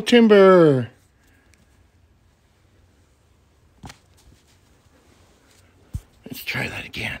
Timber. Let's try that again.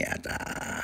やだ。